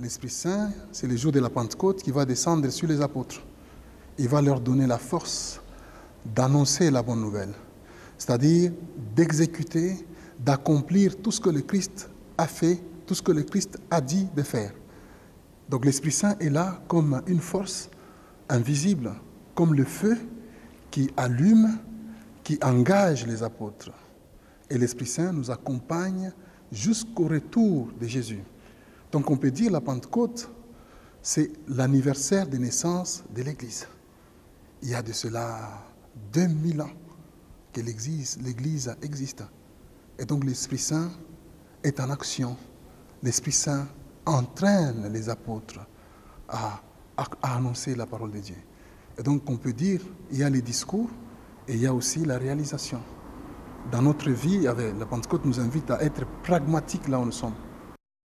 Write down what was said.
l'Esprit Saint, c'est le jour de la Pentecôte qui va descendre sur les apôtres. Il va leur donner la force d'annoncer la bonne nouvelle, c'est-à-dire d'exécuter, d'accomplir tout ce que le Christ a fait, tout ce que le Christ a dit de faire. Donc l'Esprit Saint est là comme une force invisible, comme le feu qui allume, qui engage les apôtres. Et l'Esprit Saint nous accompagne jusqu'au retour de Jésus. Donc on peut dire la Pentecôte, c'est l'anniversaire de naissance de l'Église. Il y a de cela 2000 ans que l'Église existe. Et donc l'Esprit Saint est en action. L'Esprit Saint entraîne les apôtres à, annoncer la parole de Dieu. Et donc on peut dire, il y a les discours et il y a aussi la réalisation. Dans notre vie, la Pentecôte nous invite à être pragmatiques là où nous sommes.